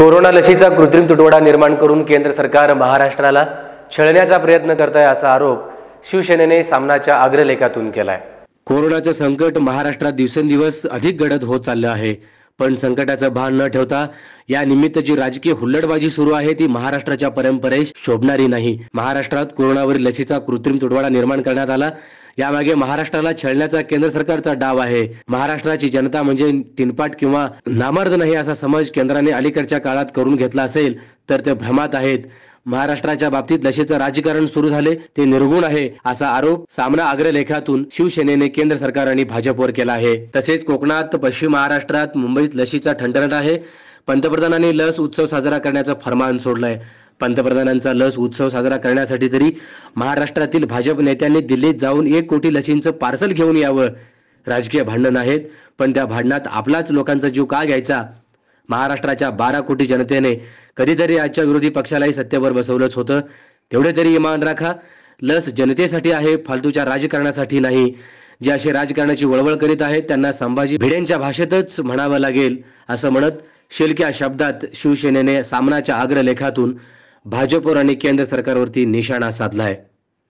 Corona लशीचा कृत्रिम तुटवडा निर्माण करून केंद्र सरकार महाराष्ट्राला छळण्याचा प्रयत्न करत आहे असा आरोप शिवसेनेने सामनाच्या अग्रलेखातून केलाय. कोरोनाचं संकट महाराष्ट्रात दिवसेंदिवस अधिक गडद होत चाललं आहे. पण संकटाचं भान न ठेवता या निमित्त जी राजकीय हुल्लडबाजी सुरू आहे ती महाराष्ट्राच्या परंपरेस शोभणारी नाही. महाराष्ट्रात कोरोनावरील लसीचा कृत्रिम तुटवडा निर्माण करण्यात आला. यामागे महाराष्ट्राला छळण्याचा केंद्र सरकारचा डाव आहे. महाराष्ट्राची जनता म्हणजे तिनपाट किंवा नामर्द नाही असा समज केंद्राने अलीकडच्या काळात करून घेतला असेल तर ते भ्रमात आहेत. महाराष्ट्राच्या बाबतीत लशीचं राजकारण सुरू झाले ते निर्गुण आहे असा आरोप सामना अग्रलेखातून शिवसेनेने केंद्र सरकार आणि भाजपवर केला आहे. तसेच कोकणात पश्चिम महाराष्ट्रात मुंबईत लशीचा ठणठणाट आहे. पंतप्रधानांनी लस उत्सव साजरा करण्याचं फरमान सोडलंय. पंतप्रधानांचा लस उत्सव साजरा करण्यासाठी तरी महाराष्ट्रातील भाजप नेत्यांनी दिल्लीत जाऊन एक कोटी लसींचं पार्सल घेऊन यावं. राजकीय भांडण आहेत पण त्या भांडणात आपलाच लोकांचा जीव का घ्यायचा? महाराष्ट्राच्या बारा कोटी जनतेने कधीतरी आजच्या विरोधी पक्षालाही सत्तेवर बसवलंच होतं. तेवढे तरी इमान राखा. लस जनतेसाठी आहे फालतूच्या राजकारणासाठी नाही. जे असे राजकारणाची वळवळ करीत आहेत त्यांना संभाजी भिडेंच्या भाषेतच म्हणावं लागेल असं म्हणत शेलक्या शब्दात शिवसेनेने सामनाच्या अग्रलेखातून भाजपवर आणि केंद्र सरकारवरती निशाणा साधलाय.